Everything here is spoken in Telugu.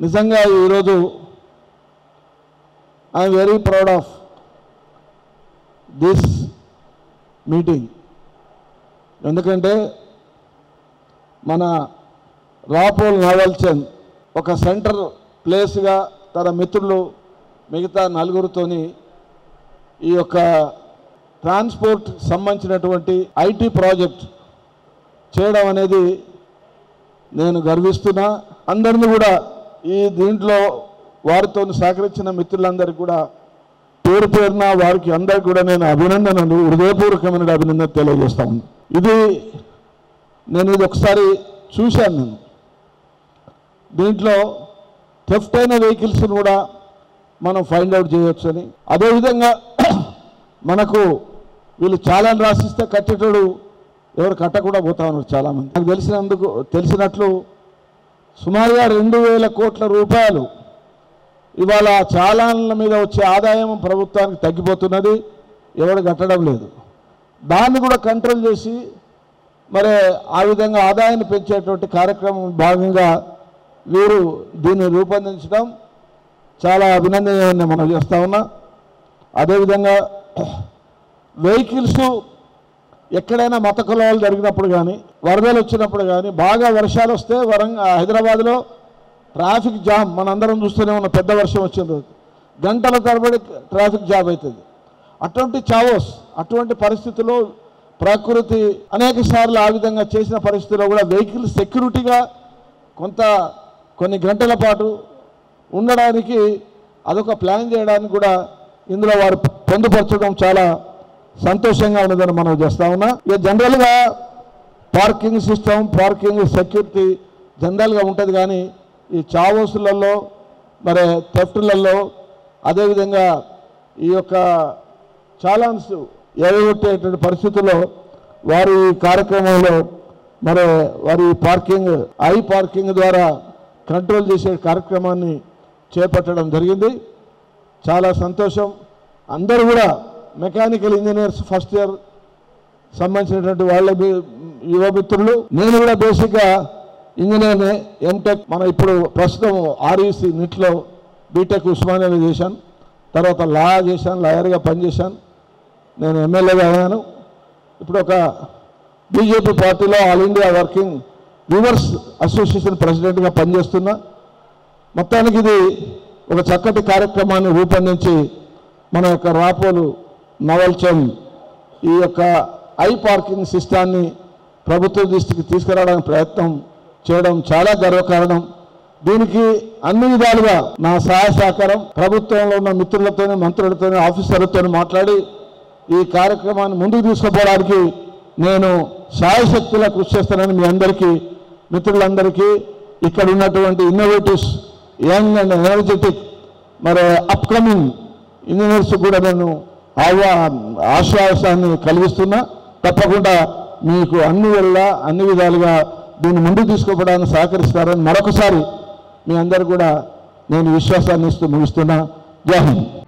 నిజంగా ఈరోజు I'm very proud of this meeting. ఎందుకంటే మన రాపోల్ నవల్చంద్ ఒక సెంటర్ ప్లేస్గా తన మిత్రులు మిగతా నలుగురితోని ఈ యొక్క ట్రాన్స్పోర్ట్ సంబంధించినటువంటి ఐటీ ప్రాజెక్ట్ చేయడం అనేది నేను గర్విస్తున్నా. అందరిని కూడా ఈ దీంట్లో వారితో సహకరించిన మిత్రులందరికీ కూడా పేరు పేరున వారికి అందరికీ కూడా నేను అభినందనలు హృదయపూర్వకమైన అభినందన తెలియజేస్తాను ఇది నేను ఇది ఒకసారి చూశాను నేను. దీంట్లో థెఫ్ట్ అయిన వెహికల్స్ని కూడా మనం ఫైండ్ అవుట్ చేయొచ్చని. అదేవిధంగా మనకు వీళ్ళు చాలా రాసిస్తే కట్టేటోడు ఎవరు కట్టకుండా పోతా ఉన్నారు చాలామంది. నాకు తెలిసినందుకు తెలిసినట్లు సుమారుగా రెండు వేల కోట్ల రూపాయలు ఇవాళ చాలాన్ల మీద వచ్చే ఆదాయం ప్రభుత్వానికి తగ్గిపోతున్నది ఎవరు కట్టడం లేదు. దాన్ని కూడా కంట్రోల్ చేసి మరి ఆ విధంగా ఆదాయాన్ని పెంచేటువంటి కార్యక్రమం భాగంగా వీరు దీన్ని రూపొందించడం చాలా అభినందనీయమని మనం చేస్తా ఉన్నా. అదేవిధంగా వెహికల్స్ ఎక్కడైనా మత కులాలు జరిగినప్పుడు కానీ వరదలు వచ్చినప్పుడు కానీ బాగా వర్షాలు వస్తే వరంగ హైదరాబాద్లో ట్రాఫిక్ జామ్ మనందరం చూస్తూనే ఉన్న పెద్ద వర్షం వచ్చిన రోజు. గంటల తరబడి ట్రాఫిక్ జామ్ అవుతుంది. అటువంటి చావోస్ అటువంటి పరిస్థితుల్లో ప్రకృతి అనేక సార్లు ఆ విధంగా చేసిన పరిస్థితుల్లో కూడా వెహికల్ సెక్యూరిటీగా కొంత కొన్ని గంటల పాటు ఉండడానికి అదొక ప్లాన్ చేయడానికి కూడా ఇందులో వారు పొందుపరచడం చాలా సంతోషంగా ఉన్నదని మనం చేస్తా ఉన్నా. ఇక జనరల్గా పార్కింగ్ సిస్టమ్ పార్కింగ్ సెక్యూరిటీ జనరల్గా ఉంటుంది కానీ ఈ చావోసులలో మరి థెఫ్ట్లలో అదేవిధంగా ఈ యొక్క చాలాన్స్ ఎగగొట్టేటువంటి పరిస్థితుల్లో వారి ఈ కార్యక్రమంలో మరి వారి పార్కింగ్ ఐ పార్కింగ్ ద్వారా కంట్రోల్ చేసే కార్యక్రమాన్ని చేపట్టడం జరిగింది. చాలా సంతోషం. అందరూ కూడా మెకానికల్ ఇంజనీర్స్ ఫస్ట్ ఇయర్ సంబంధించినటువంటి వాళ్ళ బి- యువ మిత్రులు. నేను కూడా బేసిక్గా ఇంజనీర్నే ఎంటెక్ మన ఇప్పుడు ప్రస్తుతం ఆర్ఈసి నిట్లో బీటెక్ ఉస్మానియాలో చేశాను. తర్వాత లా చేశాను లాయర్గా పనిచేశాను. నేను ఎమ్మెల్యేగా అయ్యాను. ఇప్పుడు ఒక బీజేపీ పార్టీలో all India working viewers association ప్రెసిడెంట్గా పనిచేస్తున్నా. మొత్తానికి ఇది ఒక చక్కటి కార్యక్రమాన్ని రూపొందించి మన యొక్క రాపోలు నవల్చంద్ ఈ యొక్క ఐ పార్కింగ్ సిస్టాన్ని ప్రభుత్వ దృష్టికి తీసుకురావడానికి ప్రయత్నం చేయడం చాలా గర్వకారణం. దీనికి అన్ని విధాలుగా నా సహాయ సహకారం ప్రభుత్వంలో ఉన్న మిత్రులతోనే మంత్రులతోనే ఆఫీసర్లతో మాట్లాడి ఈ కార్యక్రమాన్ని ముందుకు తీసుకుపోవడానికి నేను శాయశక్తులా కృషి చేస్తానని మీ అందరికీ మిత్రులందరికీ ఇక్కడ ఉన్నటువంటి ఇన్నోవేటివ్స్ యంగ్ అండ్ ఎనర్జెటిక్ మరి అప్కమింగ్ ఇంజనీర్స్ కూడా నేను ఆవా ఆశ్వాసాన్ని కలిగిస్తున్నా. తప్పకుండా మీకు అన్ని వల్ల అన్ని విధాలుగా దీన్ని ముందుకు తీసుకోవడానికి సహకరిస్తారని మరొకసారి మీ అందరు కూడా నేను విశ్వాసాన్ని ఇస్తూ ముగిస్తున్నా. జై హింద్.